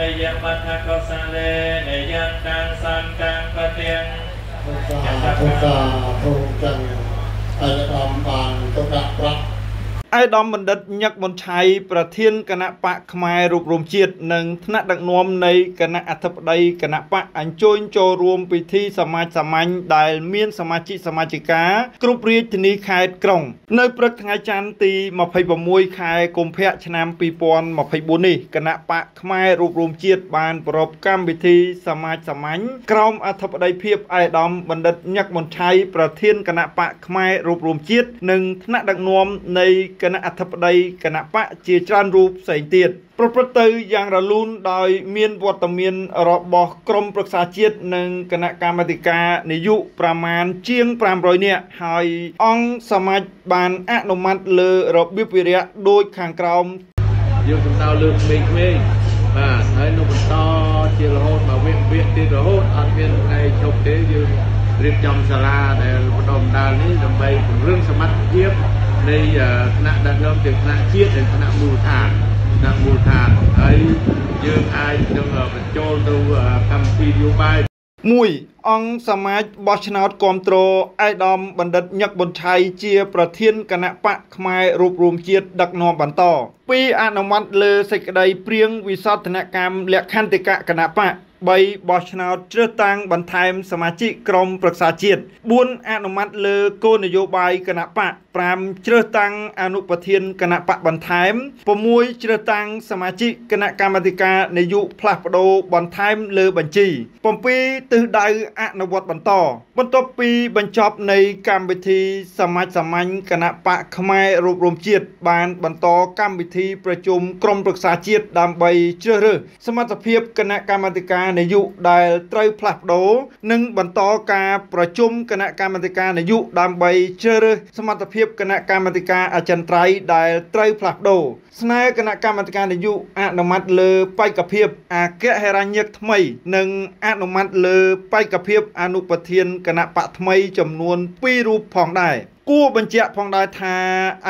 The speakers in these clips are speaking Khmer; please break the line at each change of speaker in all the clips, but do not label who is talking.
និយមថាកុសលេនិយមតាំសន្តំបទាំ
សាធុសាធុចឹងអាយដាមបានទុកដាក់ប្រាក់
ឯក ឧត្តមបណ្ឌិតញឹកមុនឆៃប្រធានគណៈបកផ្នែករូបរមជាតិនិងថ្នាក់ដឹកនាំនៃគណៈអធិបតីគណៈបកអញ្ជើញចូលរួមពិធីសមាជសាមញ្ញដែលមានសមាជិកសមាជិកាគ្រប់រាជធានីខេត្តក្រុង នៅព្រឹកថ្ងៃច័ន្ទទី26ខែកុម្ភៈឆ្នាំ2024នេះគណៈបកផ្នែករូបរមជាតិបានប្រារព្ធកម្មវិធីសមាជសាមញ្ញក្រោមអធិបតីភាពឯកឧត្តមបណ្ឌិតញឹកមុនឆៃប្រធានគណៈបកផ្នែករូបរមជាតិនិងថ្នាក់ដឹកនាំនៃគណៈអធិបតីគណៈបកជាច្រើនរូបផ្សេងទៀតប្រព្រឹត្តទៅយ៉ាងរលូនដោយមានវត្តមានរបស់ក្រមប្រឹក្សាជាតិនិងគណៈកម្មាធិការនយោបាយប្រមាណជាង500នាក់ហើយអង្គសមាជបានអនុម័តលើរបៀបវិរៈដូចខាងក្រោម
យើងសំដៅលើក្មេងៗបាទហើយនៅបន្តជារហូតមកវាវាទៀតរហូតអត់មានថ្ងៃជប់ទេយើងរៀបចំសាលាដែលបណ្ដុំដាលនេះដើម្បីពង្រឹងសមត្ថភាព នៃអឺថ្នាក់ដឹកនាំទាំងថ្នាក់ជាតិនិងថ្នាក់មូលដ្ឋានថ្នាក់មូលដ្ឋានហើយយើងអាចនឹងបញ្ចូលទៅអឺកម្មវិធីនយោបាយ
1អង្គសមាជបោះឆ្នោតគ្រប់គ្រងឯកឧត្តមបណ្ឌិតញឹកប៊ុនឆៃជា ប្រធានគណៈបកផ្នែករូបរួមជាតិដឹកនាំបន្ត2អនុម័តលើសេចក្តីព្រៀងវិសោធនកម្មលក្ខន្តិកៈគណៈបក3បោះឆ្នោតជ្រើសតាំងបន្ថែមសមាជិកក្រុមប្រឹក្សាជាតិ4អនុម័តលើគោលនយោបាយគណៈបក 5ជ្រើសតាំងអនុប្រធានគណៈបកបន្ថែម6ជ្រើសតាំងសមាជិកគណៈកម្មាធិការនយោបាយផ្លាស់ប្ដូរបន្ថែមលើបញ្ជី7ទិសដៅអនុវត្តបន្តបន្ទាប់ពីបញ្ចប់នៃកម្មវិធីសមាជសាមញ្ញគណៈបកផ្នែករូបរមជាតិបានបន្តកម្មវិធីប្រជុំក្រុមប្រឹក្សាជាតិដើម្បីជ្រើសរើសសមត្ថភាពគណៈកម្មាធិការនយោបាយដែលត្រូវផ្លាស់ប្ដូរនិងបន្តការប្រជុំគណៈកម្មាធិការនយោបាយដើម្បីជ្រើសរើសសមត្ថភាពគណៈកម្មាធិការអចិន្ត្រៃយ៍ដែលត្រូវផ្លាស់ប្ដូរស្នើគណៈកម្មាធិការនយោបាយអនុម័តលើបេក្ខភាពអគ្គហេរញ្ញិកថ្មី និងអនុម័តលើបេក្ខភាពអនុប្រធានគណៈបកថ្មីចំនួន2រូបផងដែរ គួរបញ្ជាក់ផងដែរថា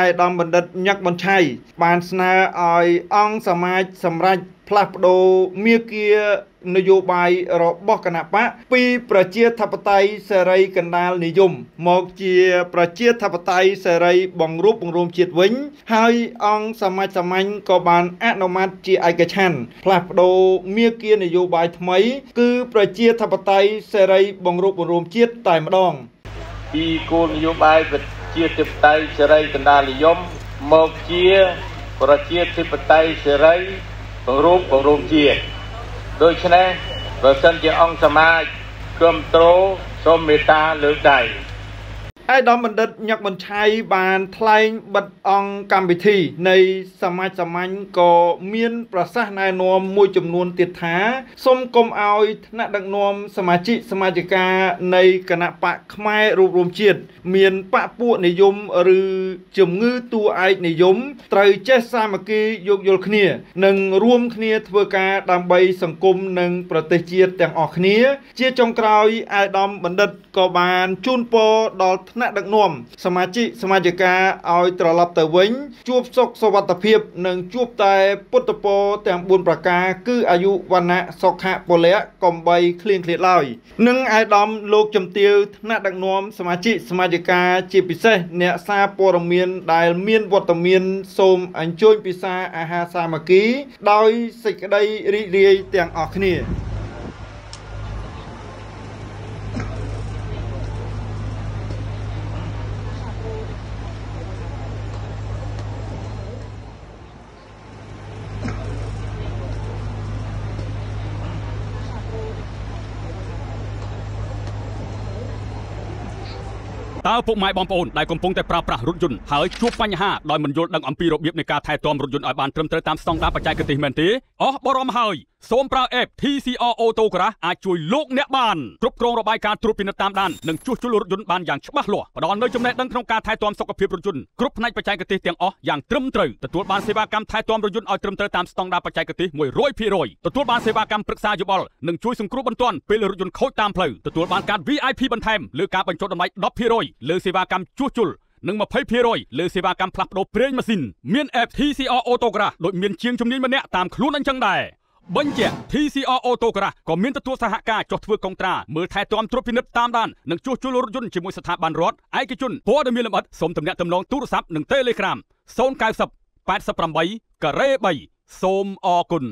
ឯកឧត្តមបណ្ឌិតញឹកប៊ុនឆៃបានស្នើឲ្យអង្គសមាជសម្រាប់ផ្លាស់ប្ដូរមាគ៌ានយោបាយរបស់គណៈបកពីប្រជាធិបតេយ្យសេរីកណ្ដាលនិយម មកជាប្រជាធិបតេយ្យសេរីបង្រួបបង្រួមជាតិវិញ ហើយអង្គសមាជសាមញ្ញក៏បានអនុម័តជាឯកច្ឆន្ទផ្លាស់ប្ដូរមាគ៌ានយោបាយថ្មី គឺប្រជាធិបតេយ្យសេរីបង្រួបបង្រួមជាតិតែម្ដង
ពីគោលនយោបាយប្រជាធិបតេយ្យសេរីកណ្ដាលនិយមមកជាប្រជាធិបតេយ្យសេរីបង្រួបបង្រួមជាតិដូច្នេះប្រសិនជាអង្គសមាជគ្រប់គ្រងសូមមេត្តាលើកដៃ
ឯកឧត្តមបណ្ឌិតញឹកបញ្ឆៃបានថ្លែងបិទអង្គកម្មវិធី នៃសមាជសាមញ្ញក៏មាន ប្រសាសន៍ណែនាំមួយចំនួនទៀតថាសូមកុំឲ្យថ្នាក់ដឹកនាំសមាជិកសមាជិកានៃគណៈបកផ្នែករូបរួមជាតិមានបកពួកនិយមឬជំងឺតួឯកនិយមត្រូវចេះសាមគ្គីយោគយល់គ្នានិងរួមគ្នាធ្វើការដើម្បីសង្គមនិងប្រទេសជាតិទាំងអស់គ្នា ជាចុងក្រោយឯកឧត្តមបណ្ឌិតក៏បានជូនពរដល់ថ្នាក់ដឹកនាំសមាជិកសមាជិកាឲ្យត្រឡប់ទៅវិញ ជួបសុខសុវត្ថិភាពនិងជួបតែពុទ្ធពរទាំង4ប្រការគឺអាយុវណ្ណៈសុខៈពលៈកំបីឃ្លៀងឃ្លាតឡើយនិងឯកឧត្តមលោកជំទាវថ្នាក់ដឹកនាំសមាជិកសមាជិកាជាពិសេសអ្នកសារព័ត៌មានដែលមានវត្តមានសូមអញ្ជើញពិសាអាហារសាមគ្គី ដោយសេចក្តីរីករាយទាំងអស់គ្នា
តើពុកម៉ែបងប្អូនដែលកំពុងតែប្រើប្រាស់រថយន្តហើយជួបបញ្ហាដោយមិនយល់ដឹងអំពីរបៀបនៃការថែទាំរថយន្តឲ្យបានត្រឹមត្រូវតាមស្តង់ដារបច្ចេកទេសមែនទេអស់បរមហើយសូមប្រើ app TCR Auto Garage អាចជួយលោកអ្នកបានគ្រប់គ្រងរបាយការណ៍ត្រួតពិនិត្យតាមដាននិងជួសជុលរថយន្តបានយ៉ាងច្បាស់លាស់ផ្ដល់នូវចំណេះដឹងក្នុងការថែទាំសុខភាពរថយន្តគ្រប់ផ្នែកបច្ចេកទេសទាំងអស់យ៉ាងត្រឹមត្រូវទទួលបានសេវាកម្មថែទាំរថយន្តឲ្យត្រឹមត្រូវតាមស្តង់ដារបច្ចេកទេស100%ទទួលបានសេវាកម្មប្រឹក្សាយោបល់និងជួយសង្គ្រោះបន្ទាន់ពេលរថយន្តខូចតាមផ្លូវទទួលបានការ VIP បន្ថែមលើការបញ្ចុះតម្លៃ10%លើសេវាកម្មជួសជុលនិង20%លើសេវាកម្មផ្លាស់ប្ដូរប្រេងម៉ាស៊ីនមាន app TCR Autograph ដូចមានជាងជំនាញម្នាក់តាមខ្លួនអញ្ចឹងដែរប បញ្ជាក់ TCR Auto Garage ក៏មានទទួលសហការចុះធ្វើកុងត្រាមើលថែទាំត្រួតពិនិត្យតាមដាននិងជួសជុលរថយន្តជាមួយស្ថាប័នរដ្ឋឯកជនព័ត៌មានលម្អិតសូមទំនាក់ទំនងទូរស័ព្ទនិង Telegram 090 88ការ៉េ3សូមអរគុណ